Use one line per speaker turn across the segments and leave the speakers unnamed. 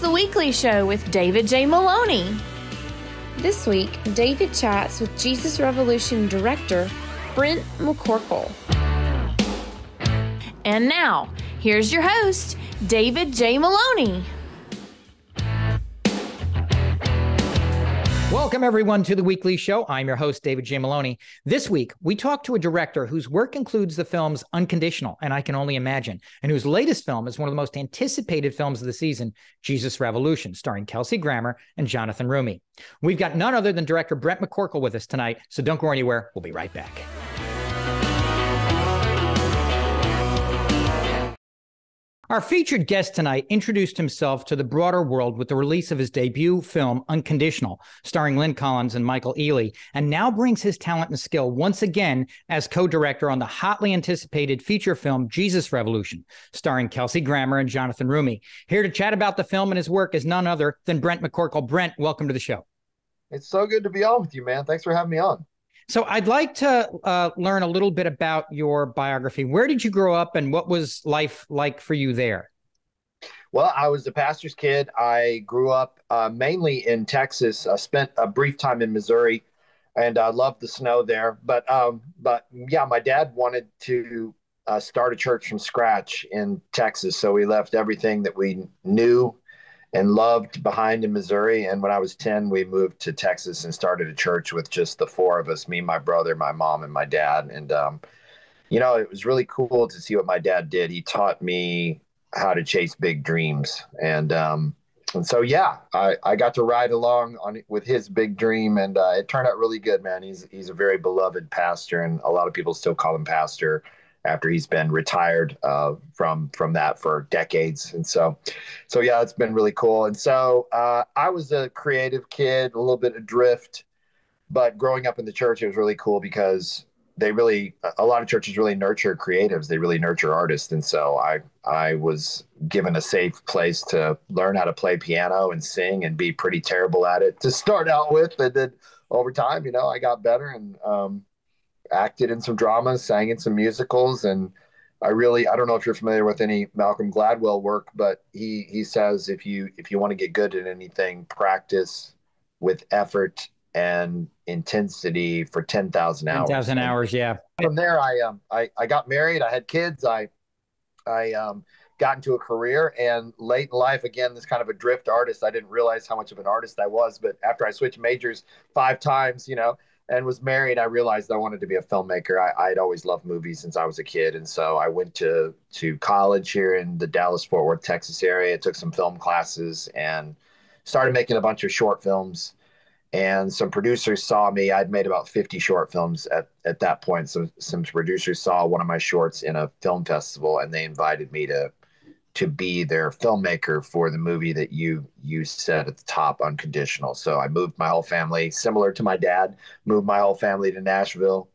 the weekly show with David J. Maloney.
This week, David chats with Jesus Revolution director Brent McCorkle.
And now, here's your host, David J. Maloney.
Welcome, everyone, to the weekly show. I'm your host, David J. Maloney. This week, we talk to a director whose work includes the films Unconditional and I Can Only Imagine, and whose latest film is one of the most anticipated films of the season, Jesus Revolution, starring Kelsey Grammer and Jonathan Roumie. We've got none other than director Brent McCorkle with us tonight, so don't go anywhere. We'll be right back. Our featured guest tonight introduced himself to the broader world with the release of his debut film, Unconditional, starring Lynn Collins and Michael Ealy, and now brings his talent and skill once again as co director on the hotly anticipated feature film, Jesus Revolution, starring Kelsey Grammer and Jonathan Roumie. Here to chat about the film and his work is none other than Brent McCorkle. Brent, welcome to the show.
It's so good to be on with you, man. Thanks for having me on.
So I'd like to uh, learn a little bit about your biography. Where did you grow up, and what was life like for you there?
Well, I was a pastor's kid. I grew up uh, mainly in Texas. I spent a brief time in Missouri, and I loved the snow there. But um, but yeah, my dad wanted to uh, start a church from scratch in Texas, so we left everything that we knew and loved behind in Missouri. And when I was 10, we moved to Texas and started a church with just the four of us me, my brother, my mom, and my dad. And, um, you know, it was really cool to see what my dad did. He taught me how to chase big dreams. And, um, and so, yeah, I, I got to ride along on with his big dream, and uh, it turned out really good, man. He's he's a very beloved pastor, and a lot of people still call him pastor after he's been retired uh, from from that for decades. And so, so yeah, it's been really cool. And so uh, I was a creative kid, a little bit adrift, but growing up in the church, it was really cool because they really a lot of churches really nurture creatives. They really nurture artists. And so I I was given a safe place to learn how to play piano and sing and be pretty terrible at it to start out with, and then over time, you know, I got better and. Um, acted in some dramas, sang in some musicals, and I really I don't know if you're familiar with any Malcolm Gladwell work, but he he says if you if you want to get good at anything, practice with effort and intensity for 10,000 hours.
10,000 hours, yeah.
From there I um I I got married, I had kids, I I um got into a career and late in life again this kind of a drift artist i didn't realize how much of an artist i was but after i switched majors five times you know and was married, I realized I wanted to be a filmmaker. I, I'd always loved movies since I was a kid, and so I went to to college here in the Dallas Fort Worth, Texas area. Took some film classes and started making a bunch of short films. And some producers saw me. I'd made about 50 short films at, at that point. So some producers saw one of my shorts in a film festival, and they invited me to to be their filmmaker for the movie that you you said at the top unconditional. So i moved my whole family similar to my dad moved my whole family to nashville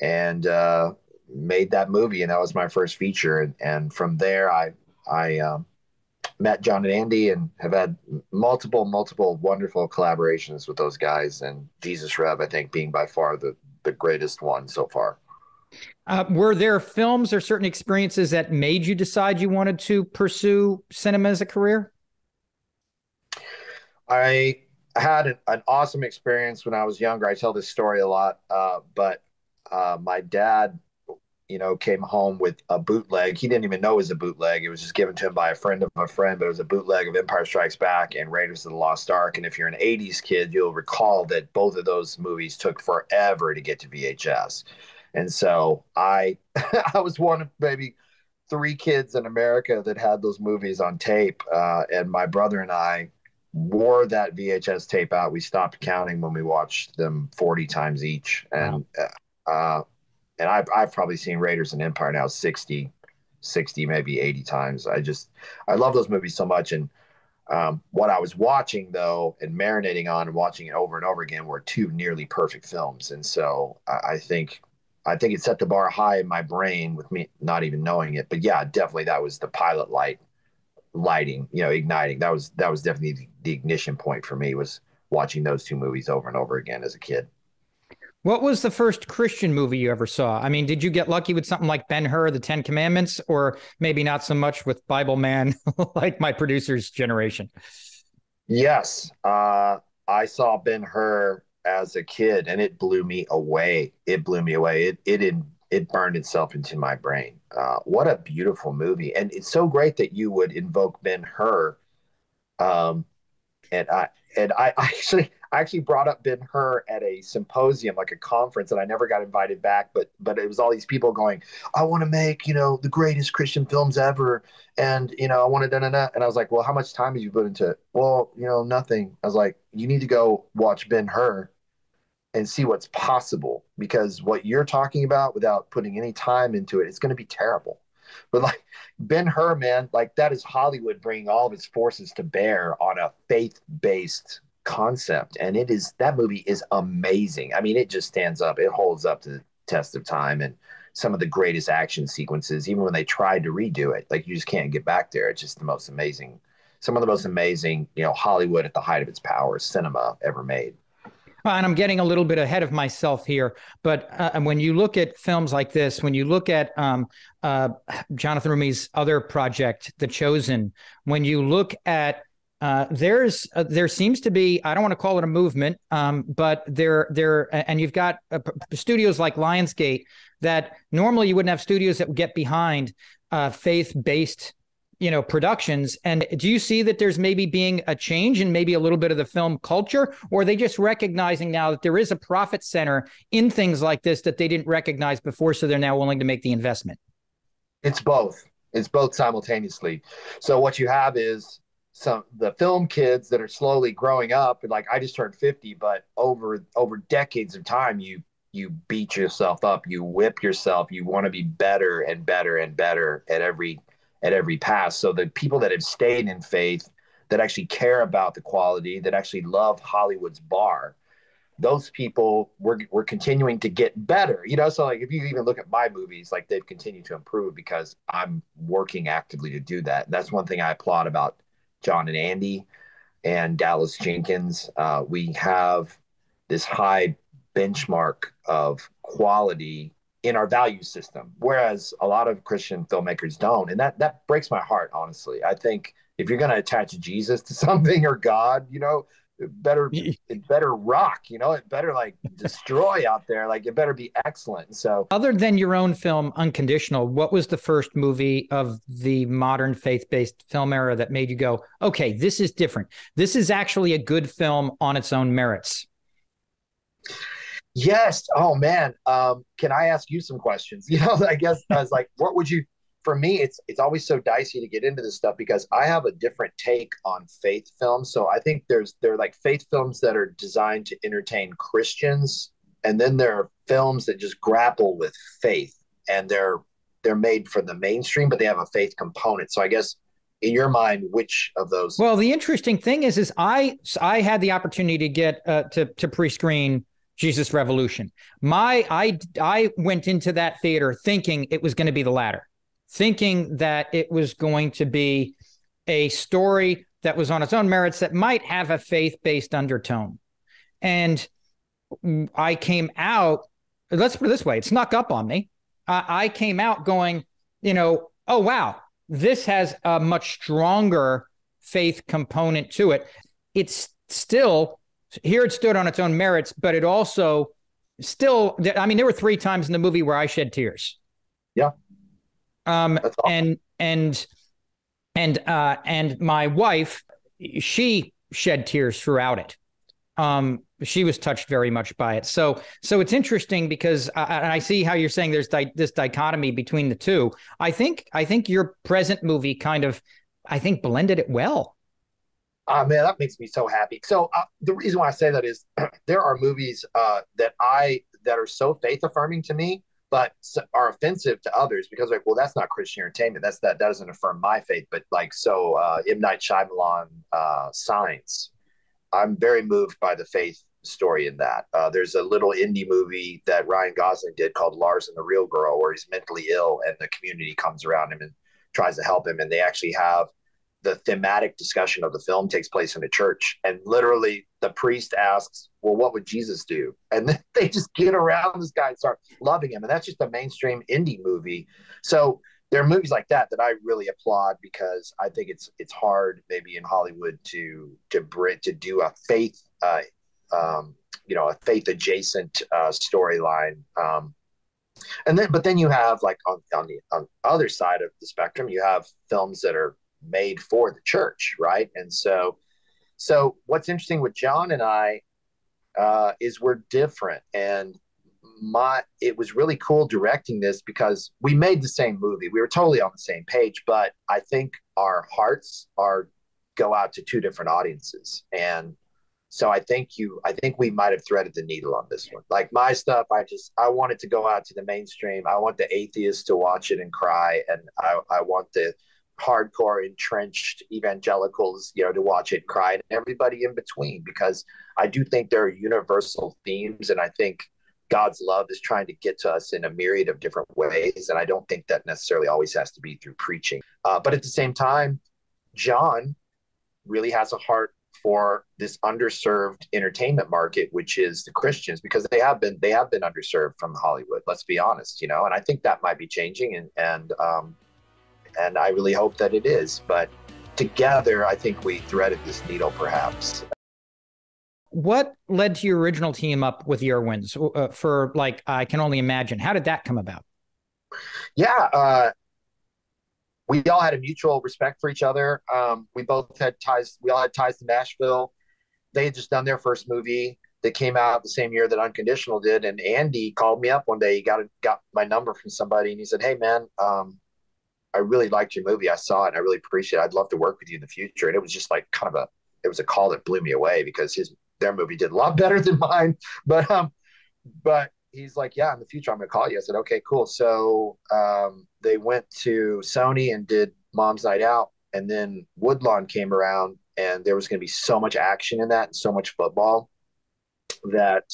and uh, made that movie and that was my first feature. And, and from there i i um, met jon and andy and have had multiple multiple wonderful collaborations with those guys. And jesus rev i think being by far the the greatest one so far
uh, were there films or certain experiences that made you decide you wanted to pursue cinema as a career?
I had an, an awesome experience when I was younger. I tell this story a lot, uh, but uh, my dad, you know, came home with a bootleg. He didn't even know it was a bootleg. It was just given to him by a friend of a friend, but it was a bootleg of Empire Strikes Back and Raiders of the Lost Ark. And if you're an 80s kid, you'll recall that both of those movies took forever to get to VHS. And so I I was one of maybe three kids in America that had those movies on tape. Uh, and my brother and I wore that VHS tape out. We stopped counting when we watched them 40 times each. And wow. uh, and I've, I've probably seen Raiders and Empire now 60, 60, maybe 80 times. I just, I love those movies so much. And um, what I was watching though, and marinating on and watching it over and over again were two nearly perfect films. And so I, I think I think it set the bar high in my brain with me not even knowing it. But yeah, definitely that was the pilot light lighting, you know, igniting. That was that was definitely the ignition point for me was watching those two movies over and over again as a kid.
What was the first Christian movie you ever saw? I mean, did you get lucky with something like Ben Hur, The Ten Commandments, or maybe not so much with Bible Man, like my producer's generation?
Yes, uh, I saw Ben Hur as a kid, and it blew me away. It blew me away. It it it burned itself into my brain. Uh, what a beautiful movie, and it's so great that you would invoke Ben Hur. Um, and I and I actually I actually brought up Ben Hur at a symposium, like a conference, and I never got invited back. But but it was all these people going, I want to make you know the greatest Christian films ever, and you know I want to da da da. And I was like, well, how much time have you put into it? Well, you know, nothing. I was like, you need to go watch Ben Hur and see what's possible because what you're talking about without putting any time into it, it's going to be terrible. But like Ben Hur, man, like that is Hollywood bringing all of its forces to bear on a faith based concept. And it is that movie is amazing. I mean, it just stands up, it holds up to the test of time and some of the greatest action sequences, even when they tried to redo it, like you just can't get back there. It's just the most amazing, some of the most amazing, you know, Hollywood at the height of its power, cinema ever made
and I'm getting a little bit ahead of myself here, but uh, when you look at films like this, when you look at um, uh, Jonathan Roumie's other project, The Chosen, when you look at uh, there's uh, there seems to be I don't want to call it a movement, um, but there there and you've got uh, studios like Lionsgate that normally you wouldn't have studios that would get behind uh, faith based you know productions. And do you see that there's maybe being a change in maybe a little bit of the film culture? Or are they just recognizing now that there is a profit center in things like this that they didn't recognize before so they're now willing to make the investment?
It's both. It's both simultaneously. So what you have is some the film kids that are slowly growing up and like i just turned 50 but over over decades of time you you beat yourself up you whip yourself you want to be better and better and better at every at every pass. So the people that have stayed in faith, that actually care about the quality, that actually love Hollywood's bar, those people we're, we're continuing to get better. You know, so like if you even look at my movies, like they've continued to improve because I'm working actively to do that. That's one thing I applaud about Jon and Andy and Dallas Jenkins. Uh, we have this high benchmark of quality in our value system, whereas a lot of Christian filmmakers don't, and that that breaks my heart. Honestly, I think if you're going to attach Jesus to something or God, you know, it better it better rock. You know, it better like destroy out there. Like it better be excellent. So,
other than your own film, Unconditional, what was the first movie of the modern faith-based film era that made you go, okay, this is different. This is actually a good film on its own merits.
Yes. Oh man. Um, can I ask you some questions? You know, I guess I was like, what would you? For me, it's it's always so dicey to get into this stuff because I have a different take on faith films. So I think there's there are like faith films that are designed to entertain Christians, and then there are films that just grapple with faith, and they're they're made for the mainstream, but they have a faith component. So I guess in your mind which of those
well the interesting thing is is i i had the opportunity to get uh, to to pre-screen Jesus Revolution. My I I went into that theater thinking it was going to be the latter, thinking that it was going to be a story that was on its own merits that might have a faith-based undertone. And I came out, let's put it this way, it snuck up on me. I came out going, you know, oh wow, this has a much stronger faith component to it. It's still here it stood on its own merits, but it also still, I mean, there were three times in the movie where I shed tears.
Yeah.
Um, awesome. and, and, and, uh, and my wife, she shed tears throughout it. Um, she was touched very much by it. So, so it's interesting because I, I see how you're saying there's di- this dichotomy between the two. I think, I think your present movie kind of, I think blended it well.
Oh man, that makes me so happy. So uh, the reason why I say that is there are movies uh, that I that are so faith affirming to me, but are offensive to others because like, well, that's not Christian entertainment. That's that, that doesn't affirm my faith. But like, so uh, M Night Shyamalan, uh, Signs, I'm very moved by the faith story in that. Uh, there's a little indie movie that Ryan Gosling did called Lars and the Real Girl, where he's mentally ill and the community comes around him and tries to help him, and they actually have the thematic discussion of the film takes place in a church, and literally the priest asks, "Well, what would Jesus do?" And then they just get around this guy and start loving him, and that's just a mainstream indie movie. So there are movies like that that I really applaud because I think it's it's hard maybe in Hollywood to to bring to do a faith uh, um, you know a faith adjacent uh, storyline. Um, and then but then you have like on on the on the other side of the spectrum you have films that are made for the church, right? And so so what's interesting with Jon and I uh, is we're different and my it was really cool directing this because we made the same movie. We were totally on the same page, but I think our hearts are go out to two different audiences. And so I think you I think we might have threaded the needle on this one. Like my stuff, I just I wanted to go out to the mainstream. I want the atheists to watch it and cry, and I, I want the hardcore entrenched evangelicals, you know, to watch it cry and everybody in between because I do think there are universal themes and I think God's love is trying to get to us in a myriad of different ways. And I don't think that necessarily always has to be through preaching. Uh, but at the same time, Jon really has a heart for this underserved entertainment market, which is the Christians, because they have been they have been underserved from Hollywood. Let's be honest, you know. And I think that might be changing, and and um, and I really hope that it is. But together, I think we threaded this needle, perhaps
what led to your original team up with the Erwins uh, for like I can only imagine? How did that come about?
Yeah, uh, we all had a mutual respect for each other. Um, we both had ties. We all had ties to Nashville. They had just done their first movie that came out the same year that Unconditional did. And Andy called me up one day. He got a, got my number from somebody, and he said, "Hey, man, um, I really liked your movie. I saw it, and I really appreciate. it. I'd love to work with you in the future." And it was just like kind of a it was a call that blew me away because his their movie did a lot better than mine. But um, but he's like, yeah, in the future I'm gonna call you. I said, okay, cool. So um, they went to Sony and did Mom's Night Out, and then Woodlawn came around, and there was gonna be so much action in that and so much football that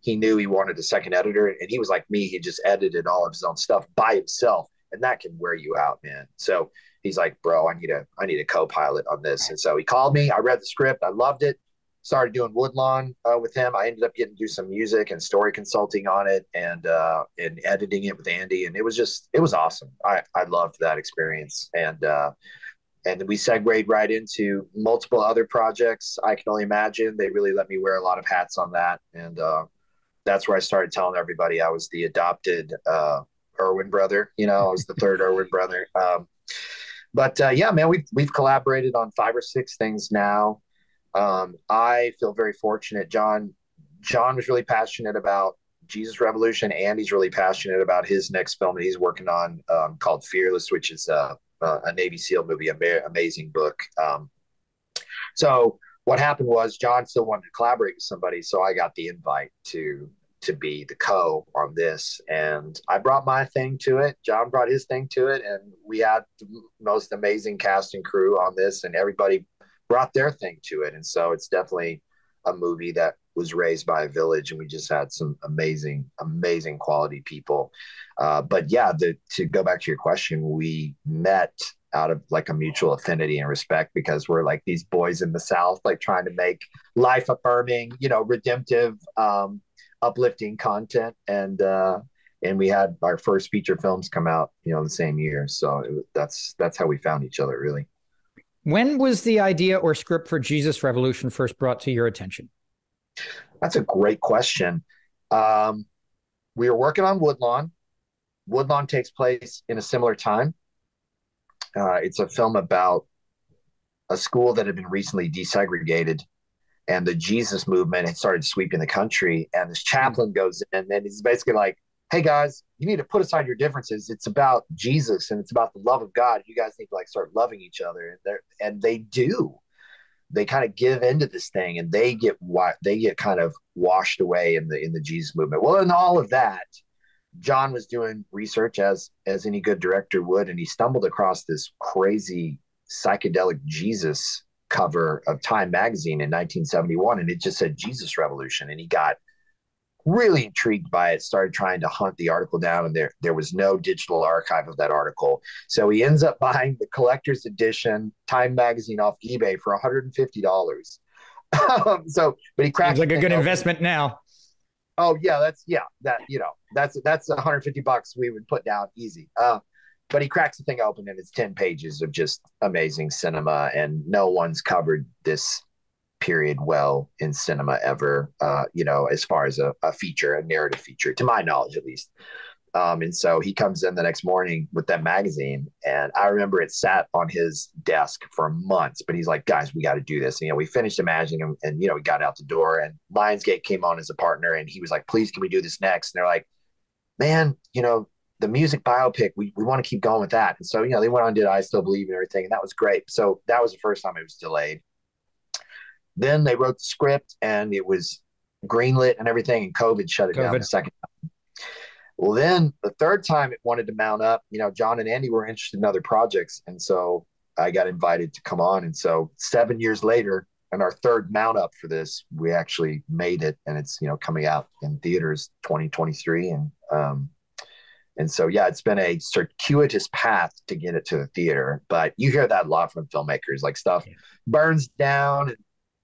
he knew he wanted a second editor, and he was like me. He just edited all of his own stuff by himself, and that can wear you out, man. So he's like, bro, I need a I need a co-pilot on this. And so he called me. I read the script. I loved it started doing Woodlawn uh, with him. I ended up getting to do some music and story consulting on it and uh, and editing it with Andy, and it was just it was awesome. I I loved that experience, and uh, and we segued right into multiple other projects. I can only imagine they really let me wear a lot of hats on that, and uh, that's where I started telling everybody I was the adopted uh, Erwin brother. You know, I was the third Erwin brother. Um, but uh, yeah, man, we've we've collaborated on five or six things now. Um, I feel very fortunate. Jon Jon was really passionate about Jesus Revolution. and he's really passionate about his next film that he's working on um, called Fearless, which is a, a Navy SEAL movie, a amazing book. Um, so what happened was Jon still wanted to collaborate with somebody, so I got the invite to to be the co on this, and I brought my thing to it. Jon brought his thing to it, and we had the most amazing cast and crew on this, and everybody brought their thing to it. And so it's definitely a movie that was raised by a village and we just had some amazing, amazing quality people. Uh, but yeah, the, to go back to your question, we met out of like a mutual affinity and respect because we're like these boys in the South, like trying to make life affirming, you know, redemptive, um, uplifting content. And, uh, and we had our first feature films come out, you know, the same year. So it, that's, that's how we found each other really.
When was the idea or script for Jesus Revolution first brought to your attention?
That's a great question. Um, we were working on Woodlawn. Woodlawn takes place in a similar time. Uh, it's a film about a school that had been recently desegregated, and the Jesus movement had started sweeping the country. And this chaplain goes in, and he's basically like, hey guys, you need to put aside your differences. It's about Jesus and it's about the love of God. You guys need to like start loving each other. And they and they do. They kind of give into this thing and they get what they get kind of washed away in the in the Jesus movement. Well, in all of that, Jon was doing research as as any good director would, and he stumbled across this crazy psychedelic Jesus cover of Time magazine in 1971, and it just said Jesus Revolution, and he got really intrigued by it, started trying to hunt the article down, and there there was no digital archive of that article. So he ends up buying the collector's edition Time magazine off eBay for one hundred and fifty dollars. um, so, but he cracked
Seems like a good open. investment now.
Oh yeah, that's yeah that you know that's that's one hundred fifty bucks we would put down easy. Uh, but he cracks the thing open and it's 10 pages of just amazing cinema and no one's covered this period well in cinema ever, uh, you know, as far as a, a, feature, a narrative feature, to my knowledge at least. Um, and so he comes in the next morning with that magazine, and I remember it sat on his desk for months. But he's like, "Guys, we got to do this." And, you know, we finished imagining him, and you know, we got out the door, and Lionsgate came on as a partner, and he was like, "Please, can we do this next?" And they're like, "Man, you know, the music biopic, we, we want to keep going with that." And so, you know, they went on did I Still Believe and everything, and that was great. So that was the first time it was delayed. Then they wrote the script and it was greenlit and everything, and COVID shut it COVID. down the second time. Well, then the third time it wanted to mount up, you know, Jon and Andy were interested in other projects. And so I got invited to come on. And so seven years later, and our third mount up for this, we actually made it and it's, you know, coming out in theaters 2023. And, um, and so, yeah, it's been a circuitous path to get it to the theater, but you hear that a lot from filmmakers, like stuff burns down and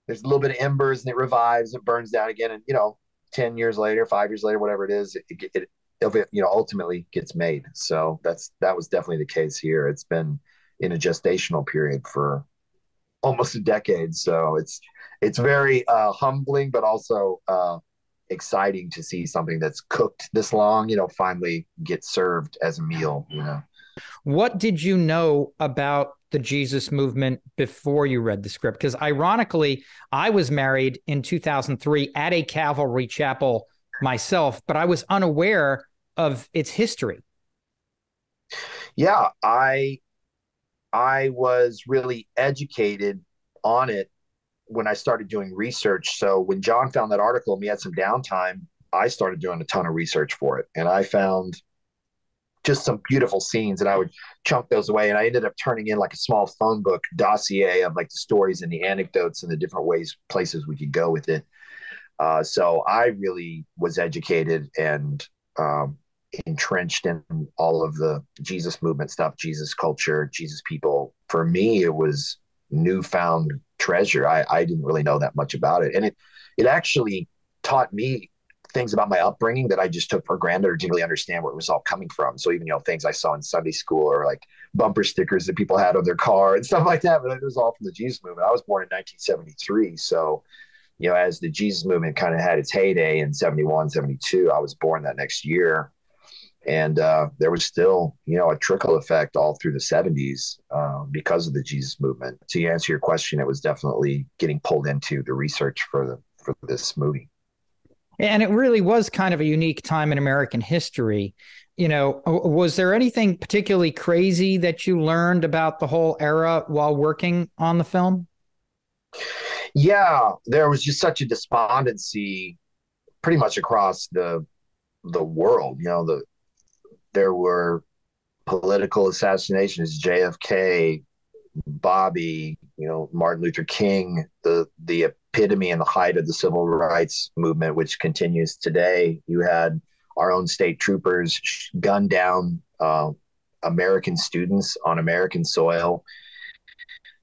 there's a little bit of embers and it revives and burns down again. And, you know, 10 years later, five years later, whatever it is, it, it, it, you know, ultimately gets made. So that's, that was definitely the case here. It's been in a gestational period for almost a decade. So it's, it's very uh, humbling, but also uh, exciting to see something that's cooked this long, you know, finally get served as a meal, you know.
What did you know about the Jesus movement before you read the script? Because ironically, I was married in 2003 at a Calvary chapel myself, but I was unaware of its history.
Yeah, I I was really educated on it when I started doing research. So when John found that article and we had some downtime, I started doing a ton of research for it. And I found just some beautiful scenes and I would chunk those away. And I ended up turning in like a small phone book dossier of like the stories and the anecdotes and the different ways, places we could go with it. Uh, so I really was educated and um, entrenched in all of the Jesus movement stuff, Jesus culture, Jesus people. For me, it was newfound treasure. I, I didn't really know that much about it. And it, it actually taught me things about my upbringing that I just took for granted or didn't really understand where it was all coming from. So even you know things I saw in Sunday school or like bumper stickers that people had on their car and stuff like that, but it was all from the Jesus movement. I was born in 1973, so you know as the Jesus movement kind of had its heyday in 71, 72, I was born that next year. And uh, there was still, you know, a trickle effect all through the 70s uh, because of the Jesus movement. To answer your question, it was definitely getting pulled into the research for the for this movie.
And it really was kind of a unique time in American history. You know, was there anything particularly crazy that you learned about the whole era while working on the film?
Yeah, there was just such a despondency pretty much across the the world. You know, the there were political assassinations, JFK, Bobby, you know, Martin Luther King, the the epitome and the height of the civil rights movement, which continues today. You had our own state troopers gun down uh, American students on American soil.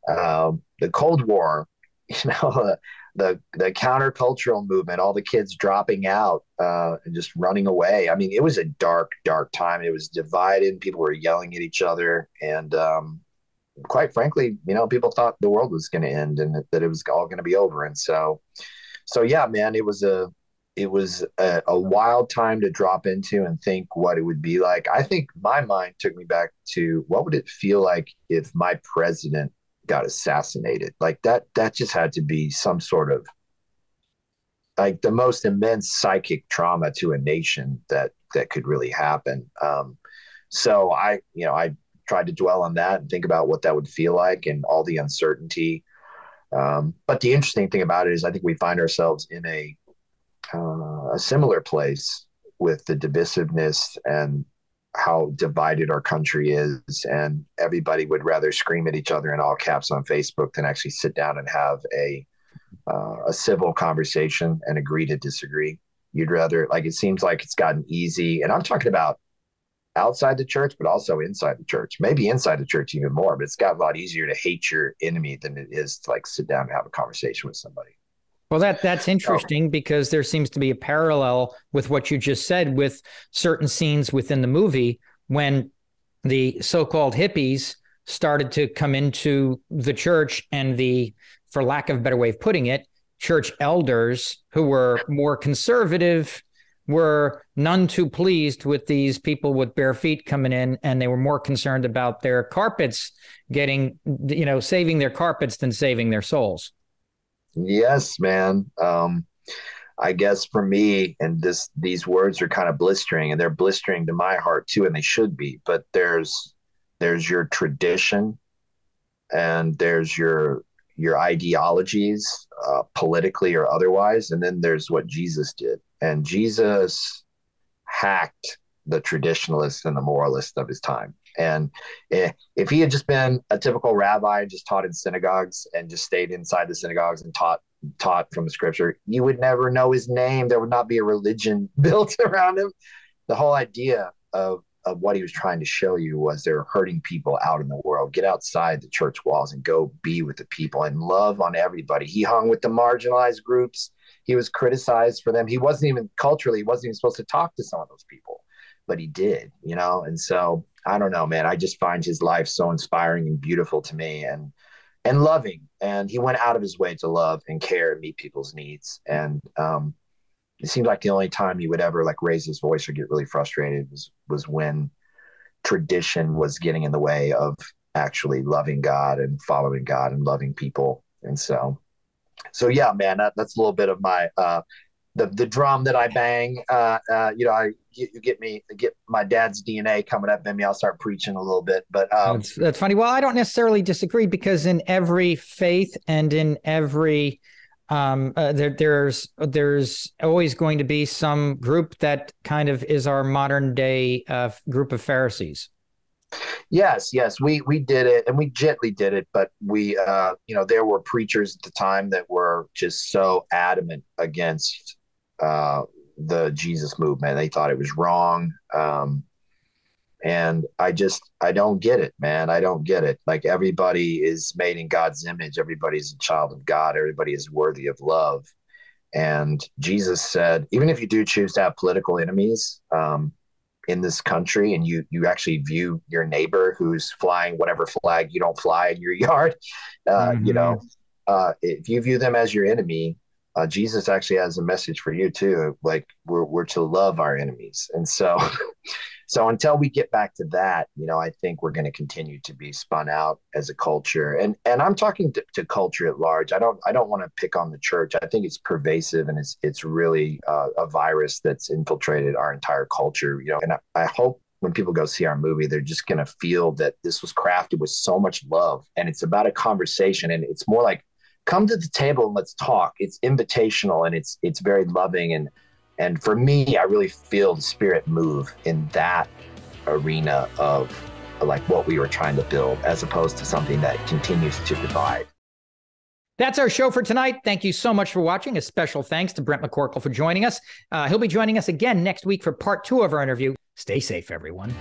Uh, the Cold War, you know, the the countercultural movement, all the kids dropping out uh, and just running away. I mean, it was a dark, dark time. It was divided. People were yelling at each other, and um, quite frankly, you know, people thought the world was going to end and that, it was all going to be over. And so, so yeah, man, it was a, it was a, a, wild time to drop into and think what it would be like. I think my mind took me back to what would it feel like if my president got assassinated? Like that, that just had to be some sort of like the most immense psychic trauma to a nation that, that could really happen. Um, so I, you know, I tried to dwell on that and think about what that would feel like and all the uncertainty. Um, but the interesting thing about it is, I think we find ourselves in a uh, a similar place with the divisiveness and how divided our country is, and everybody would rather scream at each other in all caps on Facebook than actually sit down and have a uh, a civil conversation and agree to disagree. You'd rather like it seems like it's gotten easy, and I'm talking about outside the church, but also inside the church. Maybe inside the church even more, but it's got a lot easier to hate your enemy than it is to like sit down and have a conversation with somebody.
Well, that that's interesting because there seems to be a parallel with what you just said with certain scenes within the movie when the so-called hippies started to come into the church and the for lack of a better way of putting it church elders who were more conservative were none too pleased with these people with bare feet coming in and they were more concerned about their carpets getting you know saving their carpets than saving their souls
yes man. Um i guess for me and this these words are kind of blistering and they're blistering to my heart too and they should be but there's there's your tradition and there's your your ideologies uh, politically or otherwise and then there's what jesus did. And jesus hacked the traditionalists and the moralists of his time and eh, if he had just been a typical rabbi just taught in synagogues and just stayed inside the synagogues and taught taught from the scripture you would never know his name there would not be a religion built around him the whole idea of of what he was trying to show you was they're hurting people out in the world. Get outside the church walls and go be with the people and love on everybody. He hung with the marginalized groups. He was criticized for them. He wasn't even culturally, he wasn't even supposed to talk to some of those people, but he did, you know? And so I don't know, man. I just find his life so inspiring and beautiful to me and and loving. And he went out of his way to love and care and meet people's needs. And um, it seemed like the only time he would ever like raise his voice or get really frustrated was was when tradition was getting in the way of actually loving God and following God and loving people. And so, so yeah, man, that, that's a little bit of my uh, the the drum that I bang. Uh, uh, you know, I you, you, get me get my dad's DNA coming up in me. I'll start preaching a little bit, but um,
that's, that's funny. Well, I don't necessarily disagree because in every faith and in every um, uh, there, there's there's always going to be some group that kind of is our modern day uh, group of Pharisees.
Yes, yes, we we did it, and we gently did it, but we, uh, you know, there were preachers at the time that were just so adamant against uh, the Jesus movement. They thought it was wrong. Um, and i just i don't get it man i don't get it like everybody is made in god's image everybody's a child of god everybody is worthy of love and jesus said even if you do choose to have political enemies um, in this country and you you actually view your neighbor who's flying whatever flag you don't fly in your yard uh, mm-hmm. you know uh, if you view them as your enemy uh, Jesus actually has a message for you too. Like we're we're to love our enemies, and so so until we get back to that you know i think we're going to continue to be spun out as a culture. And and i'm talking to, to culture at large. I don't i don't want to pick on the church. I think it's pervasive and it's it's really uh, a virus that's infiltrated our entire culture you know. And I, I hope when people go see our movie, they're just going to feel that this was crafted with so much love and it's about a conversation and it's more like come to the table and let's talk. It's invitational and it's it's very loving and and for me, I really feel the spirit move in that arena of like what we were trying to build as opposed to something that continues to divide.
That's our show for tonight. Thank you so much for watching. A special thanks to Brent McCorkle for joining us. Uh, he'll be joining us again next week for part two of our interview. Stay safe, everyone.